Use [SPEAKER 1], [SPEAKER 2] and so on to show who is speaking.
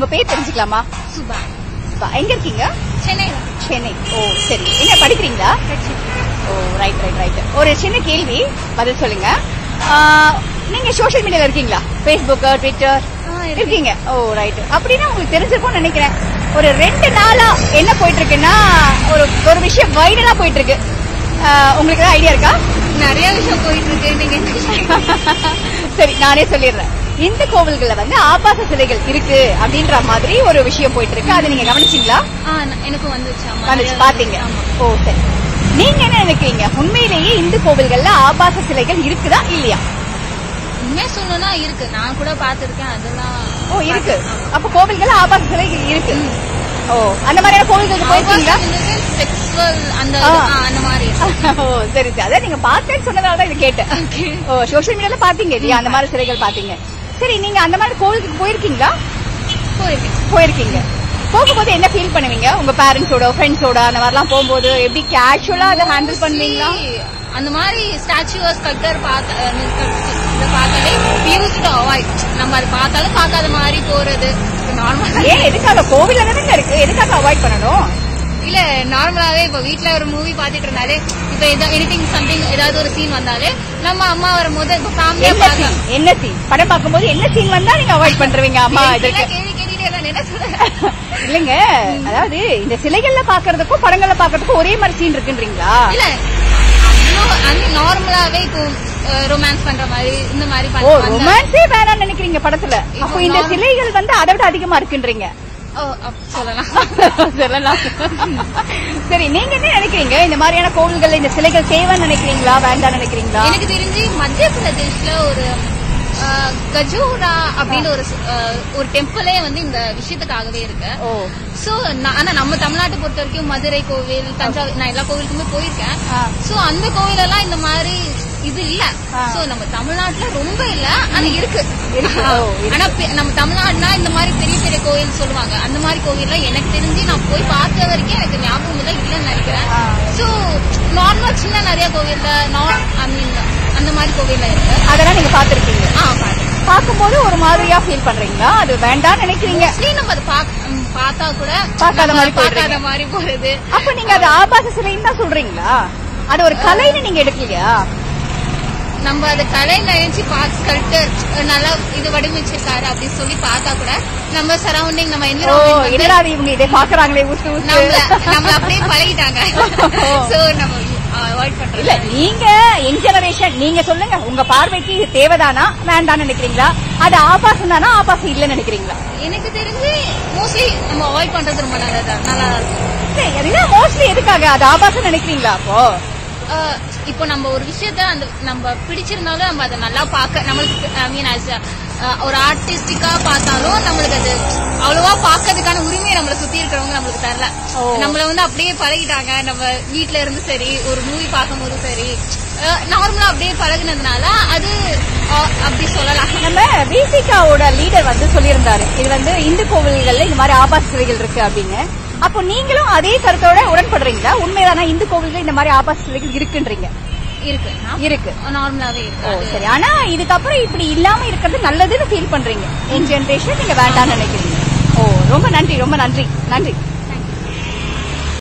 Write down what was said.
[SPEAKER 1] உங்க பேர் தெரிஞ்சுக்கலாமா?
[SPEAKER 2] சுபா.
[SPEAKER 1] சுபா, எங்க இருக்கீங்க?
[SPEAKER 2] சென்னையில
[SPEAKER 1] சென்னை. ஓ சரி. என்ன படிக்கிறீங்களா? ஓ ரைட் ரைட் ரைட் ஒரு சின்ன கேள்வி. பதில் சொல்லுங்க. நீங்க சோஷியல் மீடியால இருக்கீங்களா? Facebook Twitter. இருக்கீங்க. ஓ ரைட் அப்படின்னா உங்களுக்கு தெரிஞ்சிருக்கும்னு நினைக்கிறேன். ஒரு ரெண்டு நாளா என்ன போயிட்டு இருக்குன்னா ஒரு ஒரு விஷயம் வைரலா போயிட்டு இருக்கு உங்களுக்கு ஐடியா இருக்கா?
[SPEAKER 2] நிறைய விஷயம் போயிட்டு இருக்கு நீங்க
[SPEAKER 1] சரி நானே சொல்லிடுறேன். இந்த கோவில்கள்ல வந்து ஆபாச சிலைகள் இருக்கு அப்படின்ற மாதிரி ஒரு விஷயம் போயிட்டு இருக்கு அதை நீங்க கவனிச்சீங்களா?
[SPEAKER 2] எனக்கும் வந்துச்சு.
[SPEAKER 1] பாத்தீங்க. ஓ சரி. நீங்க என்ன நினைக்கிறீங்க? உண்மையிலேயே இந்து கோவில்கள்ல ஆபாச சிலைகள் இருக்குதா இல்லையா?
[SPEAKER 2] உண்மையா சொல்லணும்னா இருக்கு. நான் கூட பாத்திருக்கேன் அதெல்லாம்
[SPEAKER 1] ஓ இருக்கு. அப்ப கோவில்கள்ல ஆபாச சிலைகள் இருக்கு. ஓ அந்த மாதிரியான கோவில்களுக்கு போயிருக்கீங்களா?
[SPEAKER 2] செக்ஸுவல் அந்த மாதிரி
[SPEAKER 1] ஓ சரி சரி. அதான் நீங்க பார்த்தேன்னு சொன்னதால தான் இது கேட்டேன். ஓ சோஷியல் மீடியால பாத்தீங்க இல்லையா? அந்த மாதிரி சிலைகள் பாத்தீங்க சரி நீங்க அந்த மாதிரி கோவிலுக்கு போயிருக்கீங்களா?
[SPEAKER 2] போயிருக்கேன்.
[SPEAKER 1] போயிருக்கீங்க. போகும்போது என்ன ஃபீல் பண்ணுவீங்க? உங்க பேரண்ட்ஸோட ஃப்ரெண்ட்ஸோட அந்த மாதிரிலாம் போகும்போது எப்படி கேஷுவலா அதை ஹேண்டில் பண்ணுவீங்களா?
[SPEAKER 2] அந்த மாதிரி ஸ்டாச்சுவஸ் ஸ்கல்ப்டர் பார்த்தாலே யூஸ் அவாய்ட் நம்ம அது பார்த்தாலும் பார்க்காத மாதிரி போறது. நார்மலா
[SPEAKER 1] ஏன் எதுக்காக? கோவில்ல தானே இருக்கு எதுக்காக அவாய்ட் பண்ணணும்
[SPEAKER 2] இல்ல நார்மலாவே இப்ப வீட்ல ஒரு மூவி பாத்துட்டு இருந்தாலே இப்ப எனிதிங் சம்திங் ஏதாவது ஒரு சீன் வந்தாலே நம்ம அம்மா வரும்போது இப்ப ஃபேமிலியா
[SPEAKER 1] என்ன
[SPEAKER 2] பார்க்கலாம்.
[SPEAKER 1] சீன் என்ன சீன் படம் பார்க்கும்போது என்ன சீன் வந்தா நீங்க அவாய்ட் பண்றீங்க அம்மா
[SPEAKER 2] கேள்வி நான் என்ன சொல்றேன்
[SPEAKER 1] இல்லங்க அதாவது இந்த சிலைகள்ல பாக்குறதுக்கும் படங்கள்ல பாக்குறதுக்கும் ஒரே மாதிரி சீன் இருக்குன்றீங்களா?
[SPEAKER 2] இல்ல நார்மலாவே இப்போ ரொமான்ஸ் பண்ற மாதிரி இந்த மாதிரி
[SPEAKER 1] ரொமான்ஸே வேணாம்னு நினைக்கிறீங்க படத்துல.
[SPEAKER 2] இப்போ
[SPEAKER 1] அப்போ இந்த சிலைகள் வந்து அதை விட அதிகமா இருக்குன்றீங்க.
[SPEAKER 2] சொல்லலாம்.
[SPEAKER 1] சொல்லலாம். சரி நீங்க என்ன நினைக்கிறீங்க? இந்த மாதிரியான கோவில்கள்ல இந்த சிலைகள் தேவைன்னு நினைக்கிறீங்களா? வேண்டாம்னு நினைக்கிறீங்களா?
[SPEAKER 2] எனக்கு தெரிஞ்சு மத்திய பிரதேஷ்ல ஒரு கஜூரா அப்படின்னு ஒரு ஒரு டெம்பிளே வந்து இந்த விஷயத்துக்காகவே இருக்கு. சோ ஆனா நம்ம தமிழ்நாட்டை பொறுத்த வரைக்கும் மதுரை கோவில் தஞ்சாவூர் நான் எல்லா கோவிலுக்குமே போயிருக்கேன். சோ அந்த கோவில் எல்லாம் இந்த மாதிரி இது இல்ல. சோ நம்ம தமிழ்நாட்டுல ரொம்ப இல்ல ஆனா இருக்கு. ஆனா நம்ம தமிழ்நாடுனா இந்த மாதிரி கோவில் சொல்லுவாங்க. அந்த மாதிரி கோவில்ல எனக்கு தெரிஞ்சு நான் போய் பார்த்த வரைக்கும் எனக்கு ஞாபகம் இல்ல இல்லைன்னு நினைக்கிறேன். சோ நார்மலா சின்ன நிறைய கோவில்ல நான் ஐ மீன் அந்த மாதிரி கோவில்ல இருக்கு.
[SPEAKER 1] அதெல்லாம் நீங்க பாத்திருக்கீங்க
[SPEAKER 2] ஆ
[SPEAKER 1] பார்க்கும்போது ஒரு மாதிரியா ஃபீல் பண்றீங்களா? அது வேண்டாம்னு நினைக்கிறீங்க.
[SPEAKER 2] நம்ம அதை பார்த்தா கூட
[SPEAKER 1] பார்க்காத மாதிரி.
[SPEAKER 2] பார்க்காத மாதிரி போறது
[SPEAKER 1] அப்ப நீங்க அது ஆபாச சிலைன்னு தான் சொல்றீங்களா? அது ஒரு கலைன்னு நீங்க எடுக்கலையா?
[SPEAKER 2] நம்ம அதை கலை நினைச்சு பார்த்து ஸ்கல்ப்டர் நல்லா இது வடிவமைச்சிருக்காரு அப்படின்னு சொல்லி பார்த்தா கூட நம்ம சரௌண்டிங் நம்ம என்விரான்மெண்ட்
[SPEAKER 1] இவங்க இதை பாக்குறாங்களே ஊத்து
[SPEAKER 2] நம்மள அப்படியே பழகிட்டாங்க. சோ நம்ம
[SPEAKER 1] இல்ல நீங்க யங் ஜெனரேஷன் நீங்க சொல்லுங்க உங்க பார்வைக்கு இது தேவைதானா வேண்டாம்னு நினைக்கிறீங்களா? அது ஆபாசம் தானா ஆபாசம் இல்லைன்னு நினைக்கிறீங்களா?
[SPEAKER 2] எனக்கு தெரிஞ்சு மோஸ்ட்லி நம்ம அவாய்ட் பண்றது ரொம்ப நல்லதா நல்லா இருக்கும்
[SPEAKER 1] மோஸ்ட்லி எதுக்காக? அது ஆபாசம் நினைக்கிறீங்களா அப்போ?
[SPEAKER 2] இப்போ நம்ம ஒரு விஷயத்த அந்த நம்ம பிடிச்சிருந்தாலும் நம்ம அதை நல்லா பார்க்க நம்மளுக்கு ஐ மீன் ஆஸ் ஒரு ஆர்டிஸ்டிக்கா பார்த்தாலும் நம்மளுக்கு அது அவ்வளவா பார்க்கறதுக்கான உரிமையை நம்மள சுத்தி இருக்கிறவங்க நம்மளுக்கு தரல. நம்மள வந்து அப்படியே பழகிட்டாங்க. நம்ம வீட்ல இருந்து சரி ஒரு மூவி பார்க்கும்போது சரி நார்மலா அப்படியே பழகுனதுனால அது அப்படி சொல்லலாம்.
[SPEAKER 1] நம்ம பிசிகாவோட லீடர் வந்து சொல்லியிருந்தாரு. இது வந்து இந்து கோவில்கள்ல இந்த மாதிரி ஆபாச சிலைகள் இருக்கு அப்படின்னு. அப்போ நீங்களும் அதே கருத்தோட உடன்படுறீங்களா? உண்மைதானா? இந்து கோவில்கள் இந்த மாதிரி ஆபாச இருக்குன்றீங்க.
[SPEAKER 2] இருக்கு.
[SPEAKER 1] இருக்கு.
[SPEAKER 2] நார்மலாவே இருக்கு.
[SPEAKER 1] சரி. ஆனா இதுக்கப்புறம் இப்படி இல்லாம இருக்கிறது நல்லதுன்னு ஃபீல் பண்றீங்க. என் ஜெனரேஷன் நீங்க வேண்டாம்னு நினைக்கிறீங்க. ஓ ரொம்ப நன்றி ரொம்ப நன்றி. நன்றி.